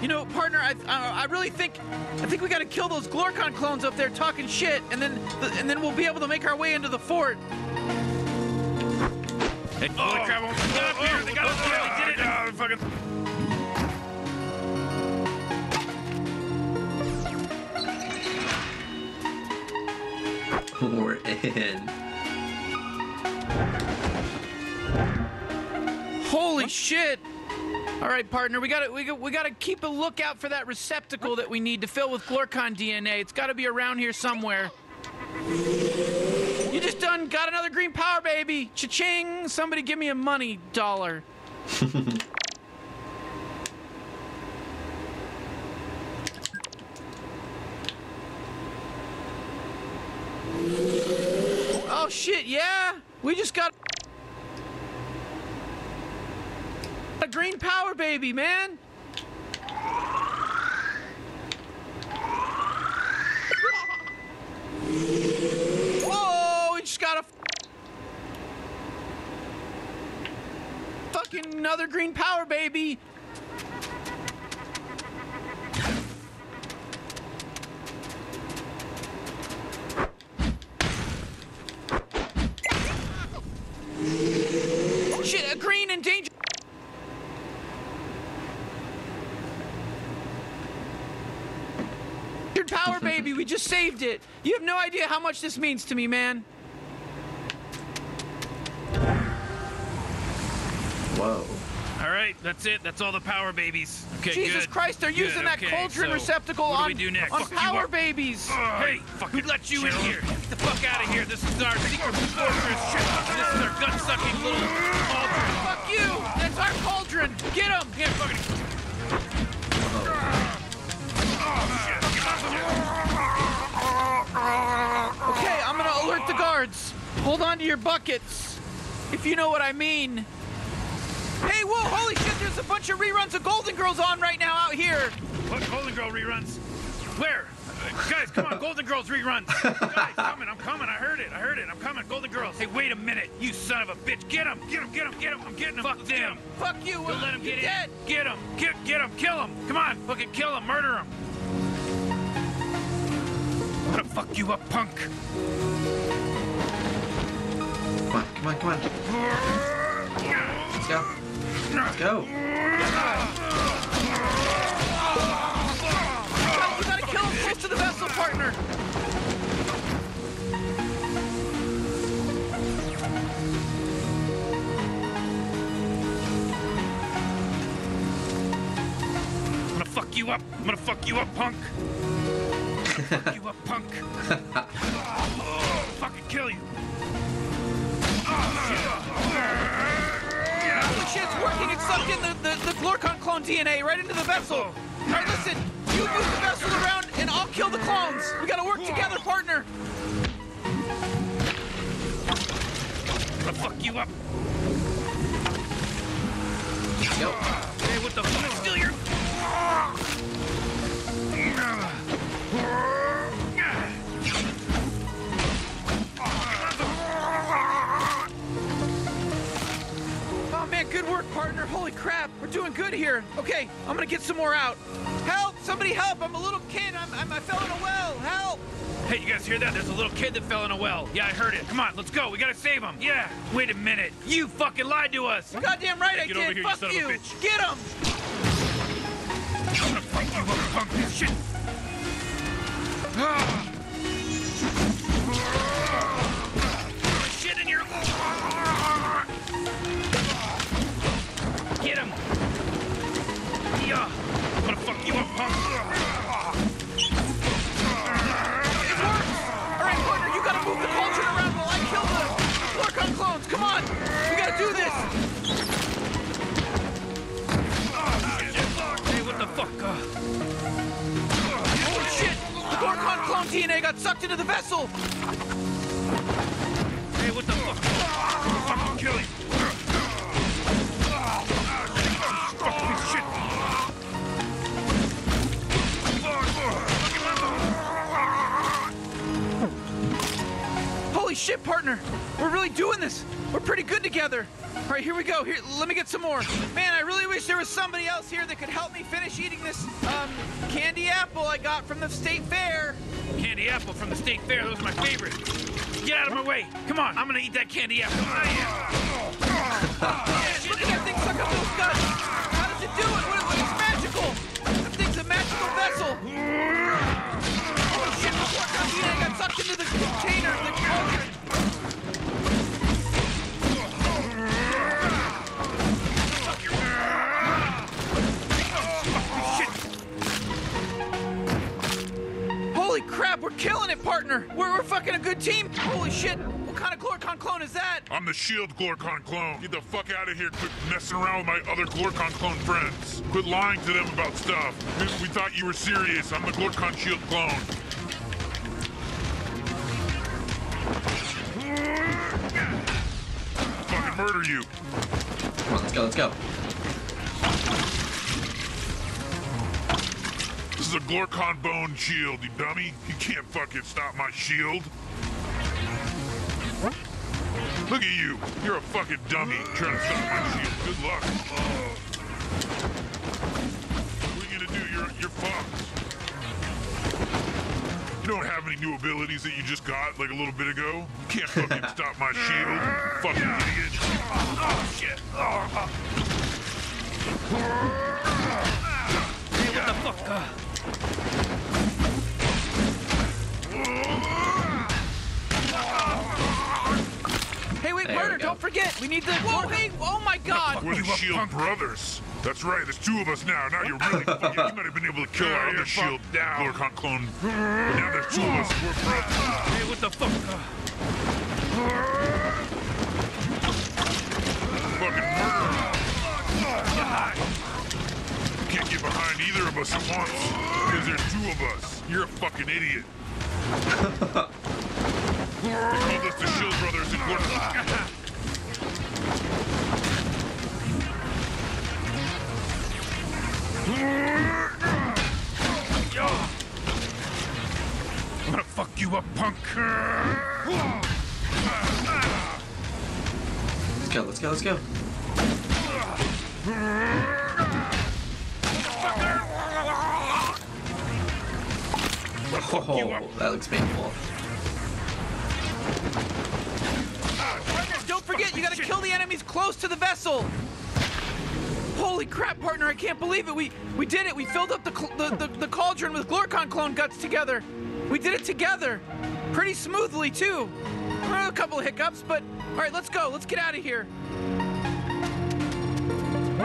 You know, partner, I, I, I really think, I think we got to kill those Glorkon clones up there talking shit, and then, and then we'll be able to make our way into the fort. Hey, holy crap, almost got up here. They got us here. They did it. Oh, fucking... We're in. Holy shit! All right, partner, we gotta we, got- we gotta keep a lookout for that receptacle that we need to fill with Glorkon DNA. It's gotta be around here somewhere. You just done got another green power, baby! Cha-ching! Somebody give me a money dollar. oh shit! Yeah, we just got. A green power baby, man! Whoa, we just got a fucking another green power baby! Shit, a green endangered. Power baby, we just saved it. You have no idea how much this means to me, man. Whoa. All right, that's it. That's all the power babies. Okay, Jesus good. Christ, they're Good, using that okay, cauldron so receptacle what do on, we do next? on power up. babies. Hey, who let you in here? Get the fuck out of here. This is our secret fortress. Shit. This is our gut-sucking little cauldron. Fuck you! That's our cauldron! Get him! Yeah, fucking... Okay, I'm gonna alert the guards. Hold on to your buckets, if you know what I mean. Hey, whoa, holy shit, there's a bunch of reruns of Golden Girls on right now out here. What Golden Girl reruns? Where? Uh, guys, come on, Golden Girls reruns. Guys, coming, I'm coming. I heard it. I heard it. I'm coming. Golden Girls. Hey, wait a minute. You son of a bitch. Get him. Get him. Get him. Get him. I'm getting him. Fuck them. Fuck you, Don't let him you get dead. in. Get him. Get, get him. Kill him. Come on. Fucking kill him. Murder him. I'm gonna fuck you up, punk. Come on, come on, come on. Let's go. Let's go. You gotta kill him close to the vessel, partner. I'm gonna fuck you up. I'm gonna fuck you up, punk. You a punk. fucking kill you. Holy shit, it's working. It sucked in the, the, the Glorkon clone DNA right into the vessel. All right, listen. You move the vessel around, and I'll kill the clones. We gotta work together, partner. I'm gonna fuck you up. Yo. Hey, what the fuck? Steal your. Oh man, good work, partner. Holy crap, we're doing good here. Okay, I'm gonna get some more out. Help! Somebody help! I'm a little kid. I'm, I'm I fell in a well. Help! Hey, you guys hear that? There's a little kid that fell in a well. Yeah, I heard it. Come on, let's go. We gotta save him. Yeah. Wait a minute. You fucking lied to us. You goddamn right I Get did. over here, you Fuck son of a you. bitch. Get him! I'm Ah. Sucked into the vessel! Holy shit, partner! We're really doing this! We're pretty good together! All right, here we go. Here, let me get some more. Man, I really wish wish there was somebody else here that could help me finish eating this um candy apple I got from the state fair. Candy apple from the state fair. Those are my favorite. Get out of my way. Come on. I'm gonna eat that candy apple. Into container, the cauldron. Holy crap, we're killing it, partner! We're, we're fucking a good team! Holy shit! What kind of Glorkon clone is that? I'm the Shield Glorkon clone. Get the fuck out of here. Quit messing around with my other Glorkon clone friends. Quit lying to them about stuff. We, we thought you were serious. I'm the Glorkon Shield clone. Murder you. Come on, let's go, let's go. This is a Glorkon bone shield, you dummy. You can't fucking stop my shield. Look at you. You're a fucking dummy trying to stop my shield. Good luck. What are you gonna do? You're you're fucked. You don't have any new abilities that you just got like a little bit ago. You can't fucking stop my shield. Fucking idiot. Oh shit. Oh, Hey, what the fuck? Uh, Hey, wait, There we partner, go. don't forget! We need the. Whoa, hey! Oh my god! We're the Shield punk? Brothers. That's right, there's two of us now. Now you're really fucking. You might have been able to kill our other Shield fucked down. Glorkon clone. Now there's two of us. We're brothers. hey, what the fuck? Fucking murder. Can't get behind either of us at once. Because there's two of us. You're a fucking idiot. they called us the Shield Brothers in Glorkon. yo. fuck you up, punk. Let's go, let's go, let's go. Oh, that looks painful. Don't forget, you gotta kill the enemies close to the vessel! Holy crap, partner, I can't believe it! We we did it! We filled up the, cl- the, the, the cauldron with Glorkon clone guts together! We did it together! Pretty smoothly, too! Well, a couple of hiccups, but alright, let's go. Let's get out of here. I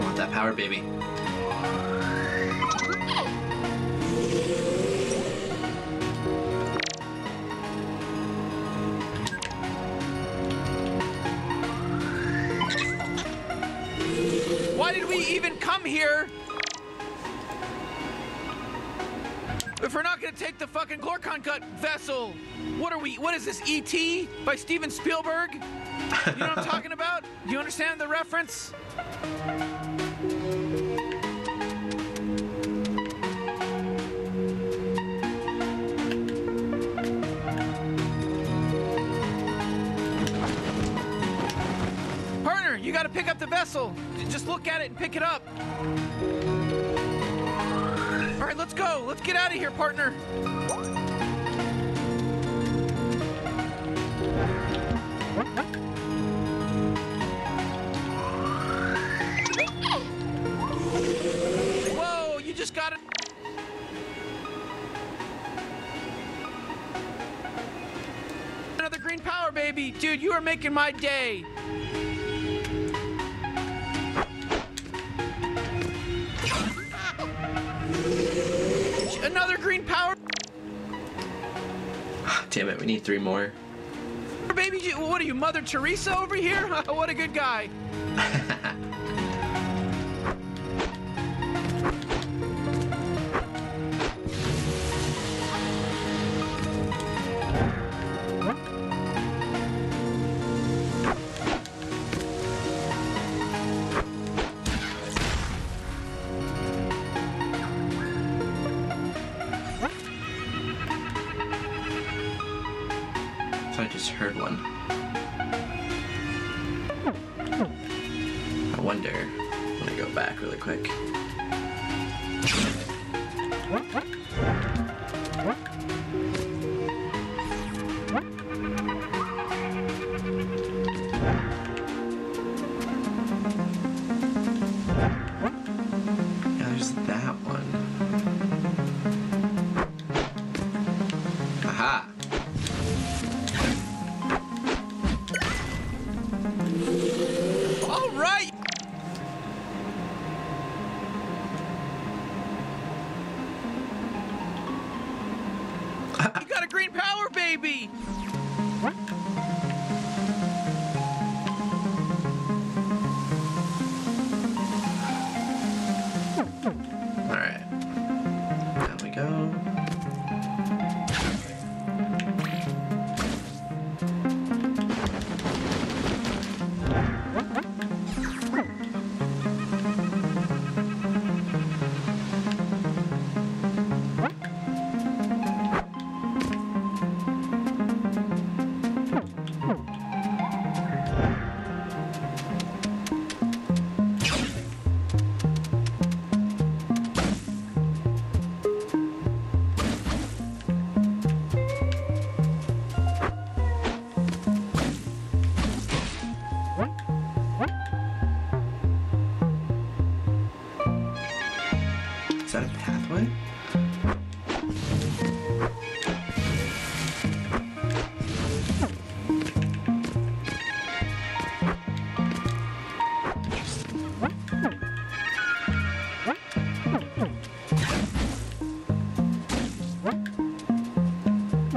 want that power, baby. Why did we even come here? Take the fucking Glorkon gut vessel, what are we? What is this? E.T. by Steven Spielberg? You know what I'm talking about? Do you understand the reference? Partner, you gotta pick up the vessel. Just look at it and pick it up. Right, let's go. Let's get out of here, partner. Whoa, you just got it. Another green power, baby. Dude, you are making my day. Another green power, Damn it, we need three more. baby. What are you, Mother Teresa over here? what a good guy. quick.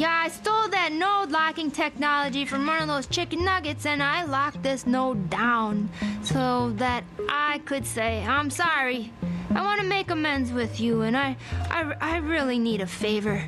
Yeah, I stole that node locking technology from one of those chicken nuggets and I locked this node down so that I could say, I'm sorry. I want to make amends with you and I, I, I really need a favor.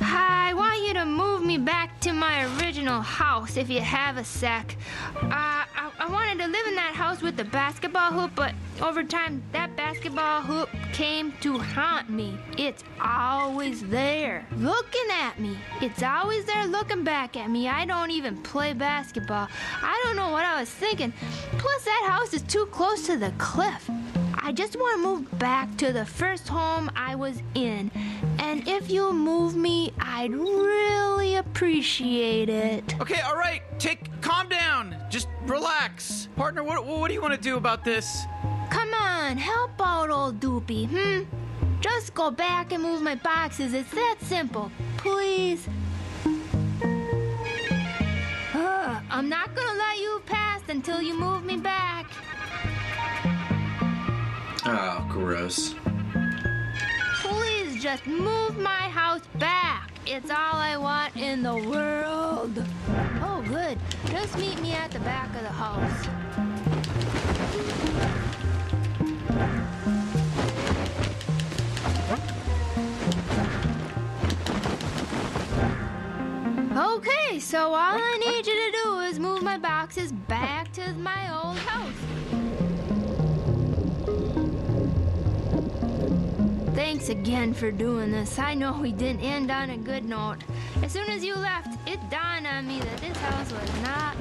I want you to move me back to my original house if you have a sec. Uh, I, wanted to live in that house with the basketball hoop, but over time, that basketball hoop came to haunt me. It's always there, looking at me. It's always there looking back at me. I don't even play basketball. I don't know what I was thinking. Plus, that house is too close to the cliff. I just want to move back to the first home I was in. And if you move me, I'd really appreciate it. Okay, all right. Take, calm down. Just relax, partner. What, what do you want to do about this? Come on, help out old Doopy, hmm? Just go back and move my boxes. It's that simple. Please. Uh, I'm not gonna let you pass until you move me back. Gross. Please just move my house back. It's all I want in the world. Just meet me at the back of the house. Okay, so all I need you to do is move my boxes back to my old house. Thanks again for doing this. I know we didn't end on a good note. As soon as you left, it dawned on me that this house was not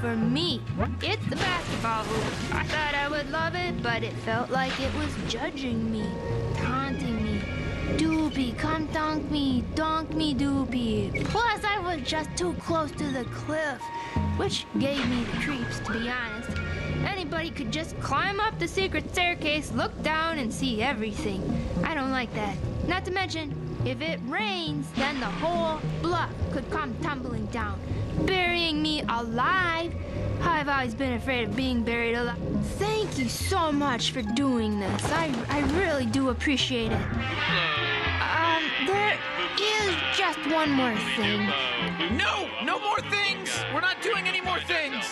for me. It's the basketball hoop. I thought I would love it, but it felt like it was judging me, taunting me. Doopy, come dunk me, dunk me, Doopy. Plus, I was just too close to the cliff, which gave me the creeps, to be honest. Anybody could just climb up the secret staircase, look down, and see everything. I don't like that. Not to mention, if it rains, then the whole bluff could come tumbling down, burying me alive. I've always been afraid of being buried alive. Thank you so much for doing this. I, I really do appreciate it. Um, there is just one more thing. No, no more things. We're not doing any more things.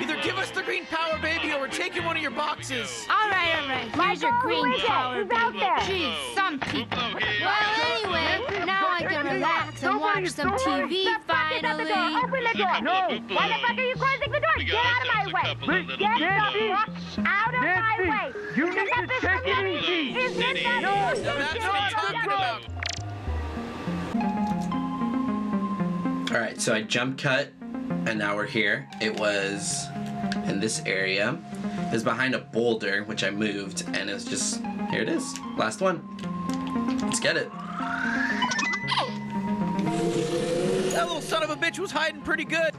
Either give us the green power, baby, or we're taking one of your boxes. All right, all right. Here's your green power, baby. Jeez, some people. Well, anyway, now I can relax and watch some TV finally. Open the door. No. Why the fuck are you closing the door? Get out of my way. Get the fuck out of my way. You need to take it easy. Is it that Now that's what I'm talking about. All right, so I jump cut, and now we're here. It was in this area. It was behind a boulder, which I moved, and it's just here. It is, last one. Let's get it. That little son of a bitch was hiding pretty good.